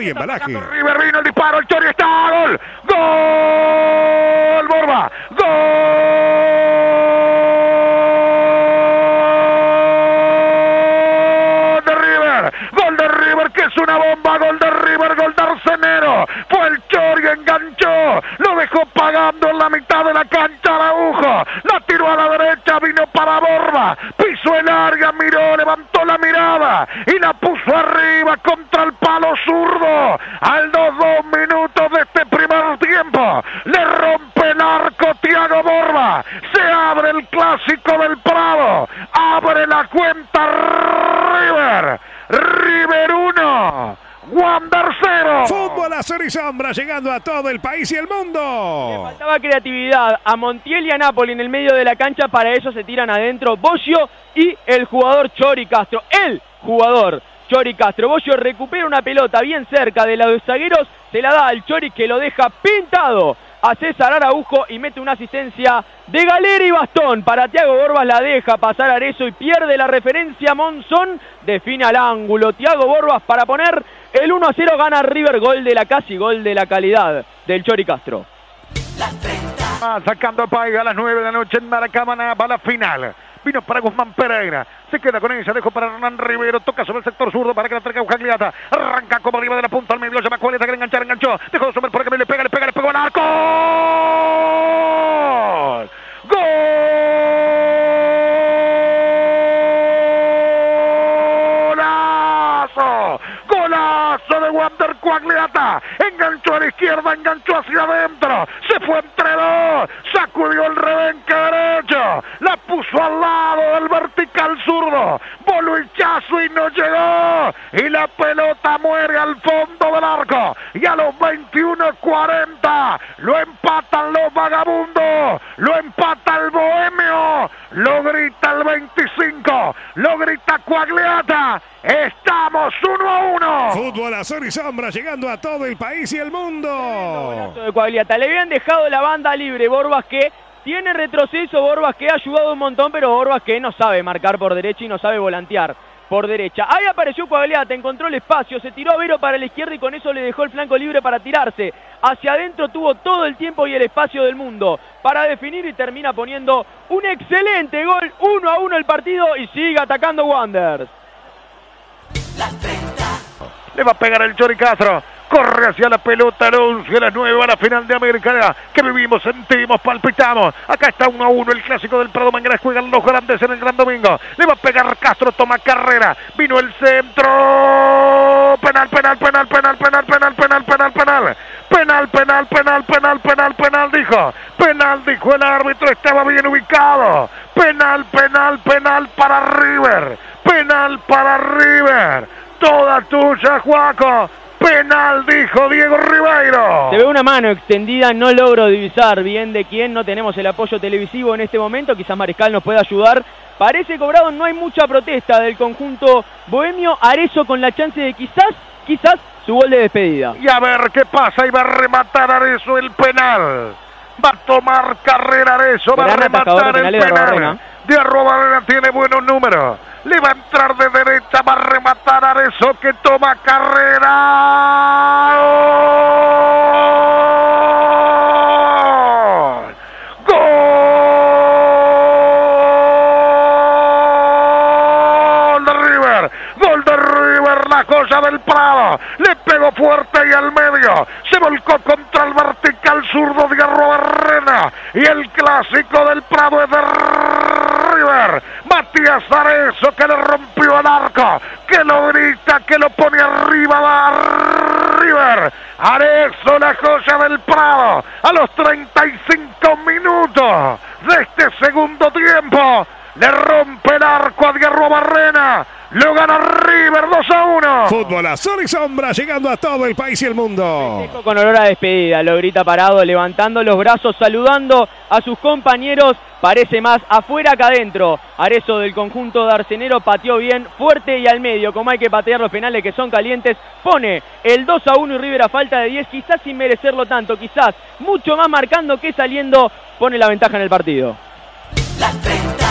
y embalaje. River vino el disparo, el Chori está, gol, gol, Borba, gol de River, gol de River que es una bomba, gol de River, gol de Arcenero, fue el Chori, enganchó, lo dejó pagando en la mitad de la cancha Araujo, la arriba contra el palo zurdo. Al dos, dos minutos de este primer tiempo, le rompe el arco Tiago Borba. Se abre el clásico del Prado. Abre la cuenta River. River 1. Wander 0. Fútbol azul y sombra llegando a todo el país y el mundo. Faltaba creatividad a Montiel y a Napoli en el medio de la cancha. Para eso se tiran adentro Bocio y el jugador Chori Castro. El jugador Chori Castro. Bocio recupera una pelota bien cerca de los zagueros. Se la da al Chori que lo deja pintado a César Araujo y mete una asistencia de galera y bastón. Para Tiago Borbas la deja pasar Arezo y pierde la referencia. Monzón define al ángulo. Tiago Borbas para poner el 1 a 0 gana River. Gol de la casi, gol de la calidad del Chori Castro. Ah, sacando Paiga a las 9 de la noche en Maracaná para la final. Vino para Guzmán Pereira. Se queda con ella. Dejo para Hernán Rivero. Toca sobre el sector zurdo para que la traiga Ujagliata. Arranca como arriba de la punta al medio. Llama Cualeta. Quiere enganchar. Enganchó. Dejó de subir por que le pega. Le pega. Le pegó al arco. ¡Golazo! ¡Golazo de Wander Cuagliata! Enganchó a la izquierda, enganchó hacia adentro. Se fue entre dos. Sacudió el rebenque. Al lado del vertical zurdo. Voló el chazo y no llegó. Y la pelota muere al fondo del arco. Y a los 21.40 lo empatan los vagabundos. Lo empata el bohemio. Lo grita el 25. Lo grita Cuagliata. Estamos uno a uno. Fútbol azul y sombra llegando a todo el país y el mundo. de Cuagliata. Le habían dejado la banda libre Borbas que tiene retroceso, Borbas que ha ayudado un montón, pero Borbas que no sabe marcar por derecha y no sabe volantear por derecha. Ahí apareció Cuagliata, encontró el espacio, se tiró a Vero para la izquierda y con eso le dejó el flanco libre para tirarse. Hacia adentro tuvo todo el tiempo y el espacio del mundo para definir y termina poniendo un excelente gol, 1 a 1 el partido y sigue atacando Wanderers. Le va a pegar el Chori Castro. Corre hacia la pelota, anuncio a las 9 a la final de América que vivimos, sentimos, palpitamos. Acá está 1 a 1 el clásico del Prado Manguera. Juegan los grandes en el Gran Domingo. Le va a pegar Castro, toma carrera. Vino el centro. Penal, penal, penal, penal, penal, penal, penal, penal, penal. Penal, penal, penal, penal, penal, penal, dijo. Penal, dijo el árbitro, estaba bien ubicado. Penal, penal, penal para River. Penal para River. Toda tuya, Juaco. Penal, dijo Diego Ribeiro. Se ve una mano extendida, no logro divisar bien de quién, no tenemos el apoyo televisivo en este momento, quizás Mariscal nos pueda ayudar. Parece cobrado, no hay mucha protesta del conjunto bohemio. Arezo con la chance de quizás, quizás su gol de despedida. Y a ver qué pasa, y va a rematar Arezo el penal. Va a tomar carrera Arezo, va a rematar el penal. De Arrobarena tiene buenos números. Le va a entrar de derecha, va a rematar Arezo que toma carrera. Gol de River. Gol de River, la cosa del Prado. Le pegó fuerte y al medio. Se volcó contra el vertical zurdo de Arrobarena. Y el clásico del Prado es de Matías Arezo que le rompió el arco, que lo grita, que lo pone arriba va River. Arezo la joya del Prado a los 35 minutos de este segundo tiempo. Le rompe el arco a Diego Barrena. Lo gana River 2 a 1. Fútbol azul y sombra llegando a todo el país y el mundo. Con olor a despedida, lo grita parado, levantando los brazos, saludando a sus compañeros. Parece más afuera que adentro. Arezo del conjunto de Arcenero pateó bien, fuerte y al medio. Como hay que patear los penales que son calientes, pone el 2 a 1 y River a falta de 10, quizás sin merecerlo tanto, quizás mucho más marcando que saliendo, pone la ventaja en el partido. Las 30.